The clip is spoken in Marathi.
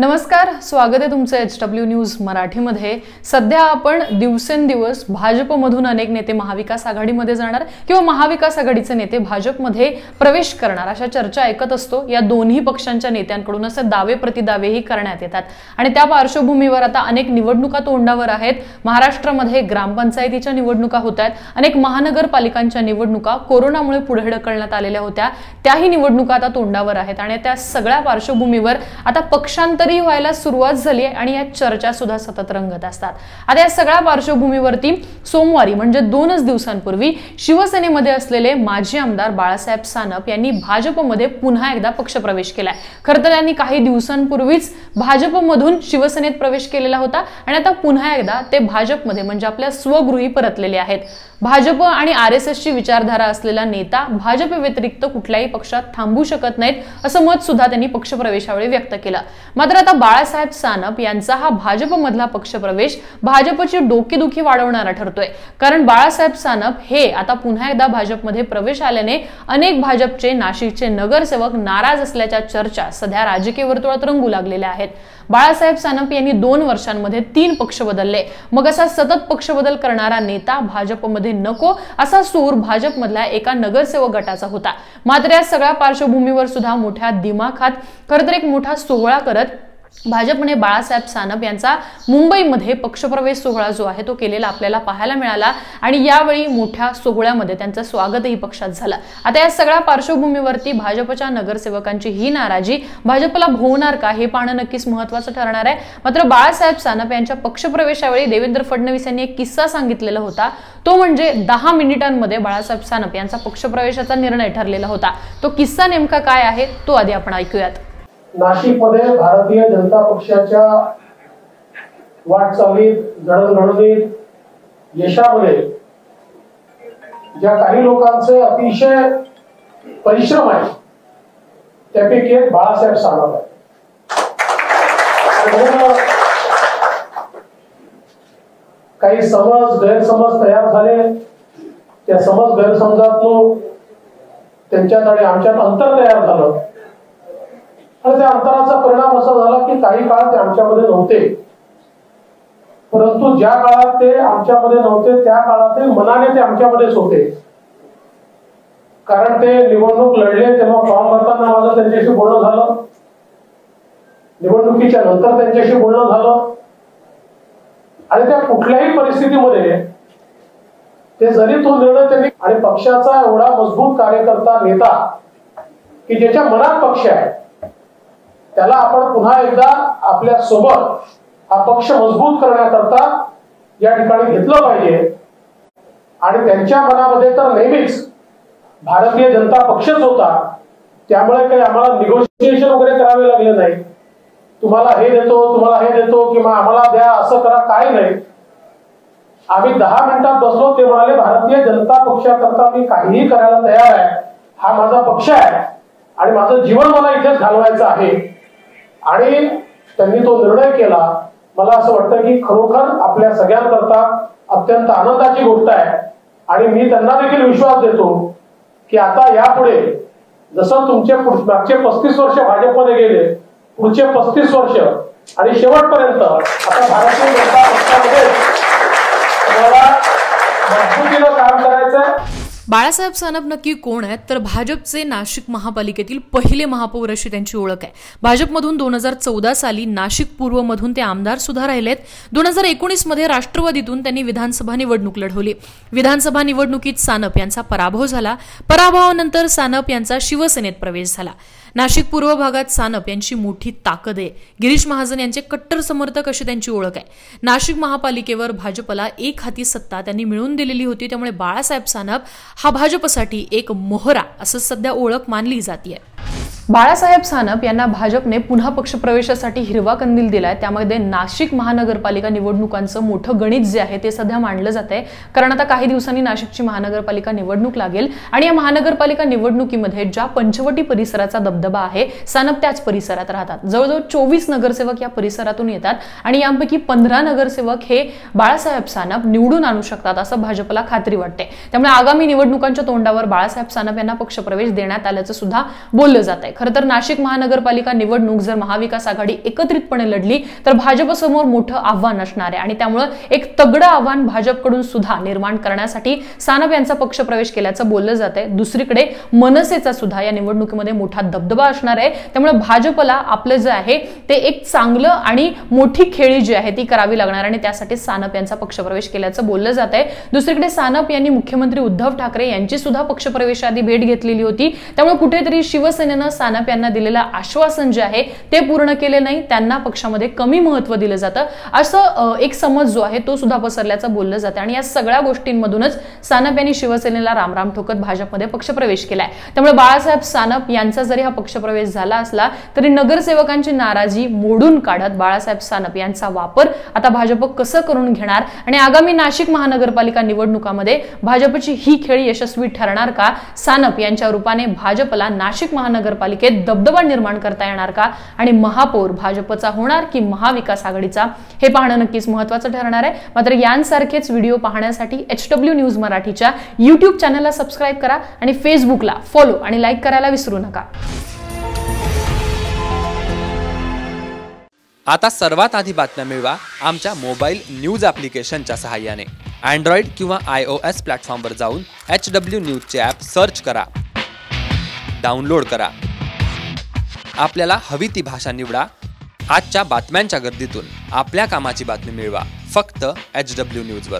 नमस्कार स्वागत आहे तुमचं एच डब्ल्यू न्यूज मराठीमध्ये. सध्या आपण दिवसेंदिवस भाजपमधून अनेक नेते महाविकास आघाडीमध्ये जाणार किंवा महाविकास आघाडीचे नेते भाजपमध्ये प्रवेश करणार अशा चर्चा ऐकत असतो. या दोन्ही पक्षांच्या नेत्यांकडून असे दावे प्रतिदावेही करण्यात येतात. आणि त्या पार्श्वभूमीवर आता अनेक निवडणुका तोंडावर आहेत. महाराष्ट्रामध्ये ग्रामपंचायतीच्या निवडणुका होत आहेत. अनेक महानगरपालिकांच्या निवडणुका कोरोनामुळे पुढे ढकलण्यात आलेल्या होत्या. त्याही निवडणुका आता तोंडावर आहेत. आणि त्या सगळ्या पार्श्वभूमीवर आता पक्षांतर तरी व्हायला सुरुवात झाली आहे आणि या चर्चा सुद्धा सतत रंगत असतात. आता या सगळ्या पार्श्वभूमीवरती सोमवारी म्हणजे दोनच दिवसांपूर्वी शिवसेनेमध्ये असलेले माजी आमदार बाळासाहेब सानप यांनी भाजपमध्ये पुन्हा एकदा पक्षप्रवेश केलाय. खरं तर त्यांनी काही दिवसांपूर्वीच भाजपमधून शिवसेनेत प्रवेश केलेला होता आणि आता पुन्हा एकदा ते भाजपमध्ये म्हणजे आपल्या स्वगृही परतलेले आहेत. भाजप आणि आर एस एसची विचारधारा असलेला नेता भाजप व्यतिरिक्त कुठल्याही पक्षात थांबू शकत नाहीत असं मत सुद्धा त्यांनी पक्षप्रवेशावेळी व्यक्त केलं. मात्र आता बाळासाहेब सानप यांचा हा भाजपमधला पक्षप्रवेश भाजपची डोकेदुखी वाढवणारा ठरतोय. कारण बाळासाहेब सानप हे आता पुन्हा एकदा भाजपमध्ये प्रवेश आल्याने अनेक भाजपचे नाशिकचे नगरसेवक नाराज असल्याच्या चर्चा सध्या राजकीय वर्तुळात रंगू लागलेल्या आहेत. बाळासाहेब सानप यांनी दोन वर्षांमध्ये तीन पक्ष बदलले. मग असा सतत पक्ष बदल करणारा नेता भाजपमध्ये नको असा सूर भाजपमधल्या एका नगरसेवक गटाचा होता. मात्र या सगळ्या पार्श्वभूमीवर सुद्धा मोठ्या दिमाखात खरं तर एक मोठा सोहळा करत भाजपने बाळासाहेब सानप यांचा मुंबईमध्ये पक्षप्रवेश सोहळा जो आहे तो केलेला आपल्याला पाहायला मिळाला आणि यावेळी मोठ्या सोहळ्यामध्ये त्यांचं स्वागतही पक्षात झालं. आता या सगळ्या पार्श्वभूमीवरती भाजपच्या नगरसेवकांची ही नाराजी भाजपला भोवणार का हे पाहणं नक्कीच महत्वाचं ठरणार आहे. मात्र बाळासाहेब सानप यांच्या पक्षप्रवेशावेळी देवेंद्र फडणवीस यांनी एक किस्सा सांगितलेला होता. तो म्हणजे दहा मिनिटांमध्ये बाळासाहेब सानप यांचा पक्षप्रवेशाचा निर्णय ठरलेला होता. तो किस्सा नेमका काय आहे तो आधी आपण ऐकूयात. नाशिकमध्ये भारतीय जनता पक्षाच्या वाटचालीत जडणघडणीत यशामध्ये ज्या काही लोकांचे अतिशय परिश्रम आहे त्यापैकी एक बाळासाहेब सानप आहे काही समज गैरसमज तयार झाले. त्या समज गैरसमजातून त्यांच्यात आणि आमच्यात अंतर तयार झालं. तर त्या अंतराचा परिणाम असा झाला की काही काळ ते आमच्यामध्ये नव्हते. परंतु ज्या काळात ते आमच्यामध्ये नव्हते त्या काळात मनाने ते आमच्यामध्येच होते. कारण ते निवडणूक लढले तेव्हा फॉर्म भरताना माझं त्यांच्याशी बोलणं झालं. निवडणुकीच्या नंतर त्यांच्याशी बोलणं झालं. आणि त्या कुठल्याही परिस्थितीमध्ये ते जरी तो निर्णय त्यांनी आणि पक्षाचा एवढा मजबूत कार्यकर्ता नेता की ज्याच्या मनात पक्ष आहे त्याला आपण पुन्हा एकदा आपल्यासोबत हा पक्ष मजबूत करण्याकरता या ठिकाणी घेतलं पाहिजे. आणि त्यांच्या मनामध्ये तर नेहमीच भारतीय जनता पक्षच होता. त्यामुळे काही आम्हाला निगोशिएशन वगैरे करावे लागले नाही. तुम्हाला हे देतो तुम्हाला हे देतो किंवा आम्हाला द्या असं करा काय नाही. आम्ही दहा मिनिटात बसलो ते म्हणाले भारतीय जनता पक्षाकरता मी काहीही करायला तयार आहे. हा माझा पक्ष आहे. आणि माझं जीवन मला इथेच घालवायचं आहे. आणि त्यांनी तो निर्णय केला. मला असं वाटतं की खरोखर आपल्या सगळ्यांकरता अत्यंत आनंदाची गोष्ट आहे. आणि मी त्यांना देखील विश्वास देतो की आता यापुढे जसं तुमचे मागचे पस्तीस वर्ष भाजपमध्ये गेले पुढचे पस्तीस वर्ष आणि शेवटपर्यंत आता भारतीय जनता पक्षामध्ये तुम्हाला मजबूतीनं काम करायचंय बाळासाहेब सानप नक्की कोण आहेत? तर भाजपचे नाशिक महापालिकेतील पहिले महापौर अशी त्यांची ओळख आहे. भाजपमधून दोन हजार चौदा साली नाशिक पूर्वमधून ते आमदार सुद्धा राहिलेत. दोन हजार एकोणीसमध्ये राष्ट्रवादीतून त्यांनी विधानसभा निवडणूक लढवली. विधानसभा निवडणुकीत सानप यांचा पराभव झाला. पराभवानंतर सानप यांचा शिवसेनेत प्रवेश झाला. नाशिक पूर्व भागात सानप यांची मोठी ताकद आहे. गिरीश महाजन यांचे कट्टर समर्थक अशी त्यांची ओळख आहे. नाशिक महापालिकेवर भाजपला एक हाती सत्ता त्यांनी मिळवून दिलेली होती त्यामुळे बाळासाहेब सानप हा भाजपसाठी एक मोहरा असं सध्या ओळख मानली जाते बाळासाहेब सानप यांना भाजपने पुन्हा पक्षप्रवेशासाठी हिरवा कंदील दिलाय. त्यामध्ये नाशिक महानगरपालिका निवडणुकांचं मोठं गणित जे आहे ते सध्या मांडलं जात आहे कारण आता काही दिवसांनी नाशिकची महानगरपालिका निवडणूक लागेल आणि या महानगरपालिका निवडणुकीमध्ये ज्या पंचवटी परिसराचा दबदबा आहे सानप त्याच परिसरात राहतात. जवळजवळ चोवीस नगरसेवक या परिसरातून येतात आणि यापैकी पंधरा नगरसेवक हे बाळासाहेब सानप निवडून आणू शकतात असं भाजपला खात्री वाटते. त्यामुळे आगामी निवडणुकांच्या तोंडावर बाळासाहेब सानप यांना पक्षप्रवेश देण्यात आल्याचं सुद्धा बोललं जात आहे खरं तर नाशिक महानगरपालिका निवडणूक जर महाविकास आघाडी एकत्रितपणे लढली तर भाजपसमोर मोठं आव्हान असणार आहे. आणि त्यामुळं एक तगडं आव्हान भाजपकडून सुद्धा निर्माण करण्यासाठी सानप यांचा पक्ष प्रवेश केल्याचं बोललं जात आहे दुसरीकडे मनसेचा सुद्धा या निवडणुकीमध्ये मोठा दबदबा असणार आहे. त्यामुळे भाजपला आपलं जे आहे ते एक चांगलं आणि मोठी खेळी जी आहे ती करावी लागणार आणि त्यासाठी सानप यांचा पक्षप्रवेश केल्याचं बोललं जात आहे दुसरीकडे सानप यांनी मुख्यमंत्री उद्धव ठाकरे यांची सुद्धा पक्षप्रवेशाआधी भेट घेतलेली होती. त्यामुळे कुठेतरी शिवसेनेनं सानप यांना दिलेलं आश्वासन जे आहे ते पूर्ण केले नाही. त्यांना पक्षामध्ये कमी महत्त्व दिलं जातं. असं एक समज जो आहे तो सुद्धा पसरल्याचं बोललं जातं. आणि या सगळ्या गोष्टींमधूनच सानप यांनी शिवसेनेला रामराम ठोकत भाजपमध्ये पक्षप्रवेश केलाय. त्यामुळे बाळासाहेब सानप यांचा जरी हा पक्षप्रवेश झाला असला तरी नगरसेवकांची नाराजी मोडून काढत बाळासाहेब सानप यांचा वापर आता भाजप कसं करून घेणार? आणि आगामी नाशिक महानगरपालिका निवडणुकामध्ये भाजपची ही खेळी यशस्वी ठरणार का? सानप यांच्या रूपाने भाजपला नाशिक महानगरपालिका महापालिकेत दबदबा निर्माण करता येणार का? आणि महापौर भाजपचा होणार की महाविकास आघाडीचा? हे पाहणं नक्कीच महत्वाचं ठरणार आहे. मात्र यांसारखेच व्हिडिओ पाहण्यासाठी एच डब्ल्यू न्यूज मराठीच्या युट्यूब चॅनलला सबस्क्राईब करा आणि फेसबुकला फॉलो आणि लाईक करायला विसरू नका. आता सर्वात आधी बातम्या मिळवा आमच्या मोबाईल न्यूज ॲप्लिकेशनच्या सहाय्याने. अँड्रॉइड किंवा आय ओ एस प्लॅटफॉर्मवर जाऊन एच डब्ल्यू न्यूजचे ॲप सर्च करा. डाउनलोड करा. आपल्याला हवी ती भाषा निवडा. आजच्या बातम्यांच्या गर्दीतून आपल्या कामाची बातमी मिळवा. फक्त एच डब्ल्यू न्यूजवर